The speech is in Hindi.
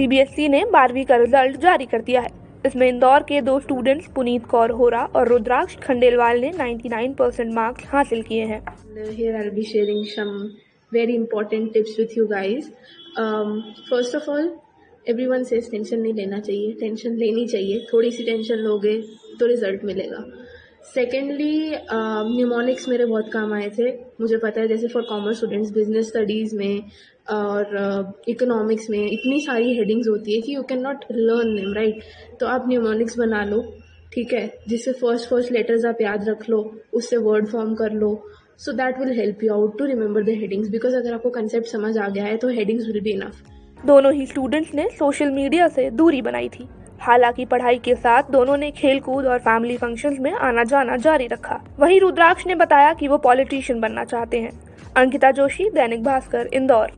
सीबीएसई ने बारहवीं का रिज़ल्ट जारी कर दिया है। इसमें इंदौर के दो स्टूडेंट्स पुनीत कौर होरा और रुद्राक्ष खंडेलवाल ने 99 परसेंट मार्क्स हासिल किए हैं। Here I'll be sharing some very important tips with you guys. Um, first of all, everyone tension नहीं लेना चाहिए। टेंशन लेनी चाहिए। थोड़ी सी टेंशन लोगे तो रिज़ल्ट मिलेगा। सेकेंडली न्यूमोनिक्स मेरे बहुत काम आए थे। मुझे पता है जैसे for commerce students business studies में और इकोनॉमिक्स uh, में इतनी सारी हेडिंग्स होती है कि you can not learn name right तो आप न्यूमोनिक्स बना लो ठीक है? जिससे फ़र्स्ट फ़र्स्ट लेटर्स आप याद रख लो उससे वर्ड फॉर्म कर लो। So that will help you out to remember the headings because अगर आपको कंसेप्ट समझ आ गया है तो हेडिंग्स विल बी इनफ दोनों ही स्टूडेंट्स ने सोशल मीडिया से दूरी बनाई थी। हालाँकि पढ़ाई के साथ दोनों ने खेलकूद और फैमिली फ़ंक्शंस में आना जाना जारी रखा। वहीं रुद्राक्ष ने बताया कि वो पॉलिटिशियन बनना चाहते हैं। अंकिता जोशी, दैनिक भास्कर, इंदौर।